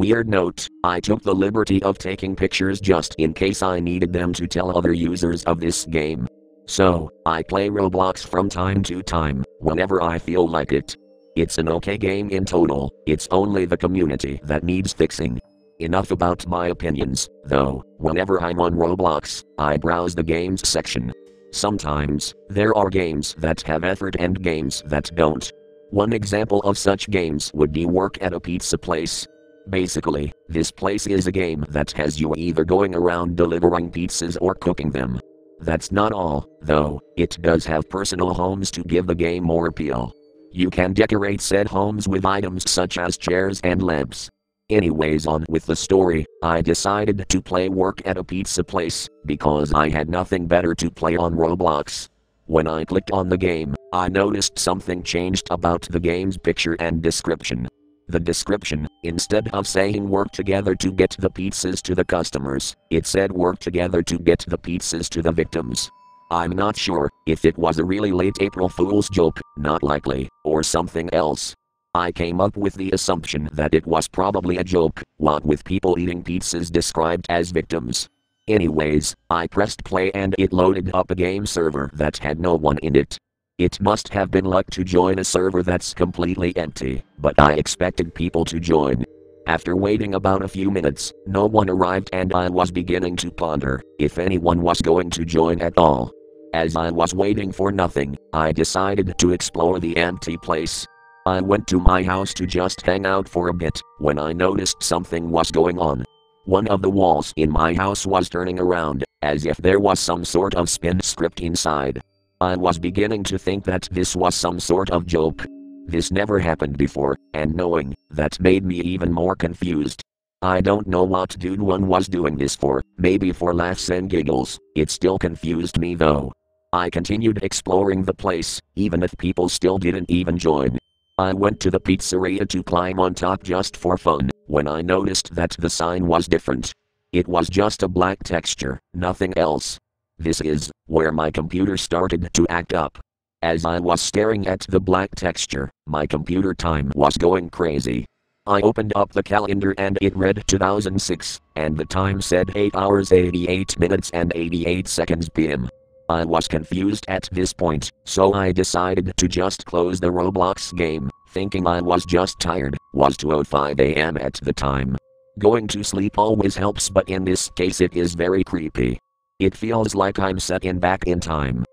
Weird note, I took the liberty of taking pictures just in case I needed them to tell other users of this game. So, I play Roblox from time to time, whenever I feel like it. It's an okay game in total, it's only the community that needs fixing. Enough about my opinions, though, whenever I'm on Roblox, I browse the games section. Sometimes, there are games that have effort and games that don't. One example of such games would be work at a pizza place. Basically, this place is a game that has you either going around delivering pizzas or cooking them. That's not all, though, it does have personal homes to give the game more appeal. You can decorate said homes with items such as chairs and lamps. Anyways, on with the story, I decided to play work at a pizza place because I had nothing better to play on Roblox. When I clicked on the game, I noticed something changed about the game's picture and description. The description, instead of saying work together to get the pizzas to the customers, it said work together to get the pizzas to the victims. I'm not sure if it was a really late April Fool's joke, not likely, or something else. I came up with the assumption that it was probably a joke, what with people eating pizzas described as victims. Anyways, I pressed play and it loaded up a game server that had no one in it. It must have been luck to join a server that's completely empty, but I expected people to join. After waiting about a few minutes, no one arrived and I was beginning to ponder if anyone was going to join at all. As I was waiting for nothing, I decided to explore the empty place. I went to my house to just hang out for a bit when I noticed something was going on. One of the walls in my house was turning around, as if there was some sort of spin script inside. I was beginning to think that this was some sort of joke. This never happened before, and knowing that made me even more confused. I don't know what Dued1 was doing this for, maybe for laughs and giggles, it still confused me though. I continued exploring the place, even if people still didn't even join. I went to the pizzeria to climb on top just for fun, when I noticed that the sign was different. It was just a black texture, nothing else. This is where my computer started to act up. As I was staring at the black texture, my computer time was going crazy. I opened up the calendar and it read 2006, and the time said 8 hours 88 minutes and 88 seconds p.m. I was confused at this point, so I decided to just close the Roblox game, thinking I was just tired, was 2.05 am at the time. Going to sleep always helps but in this case it is very creepy. It feels like I'm set in back in time.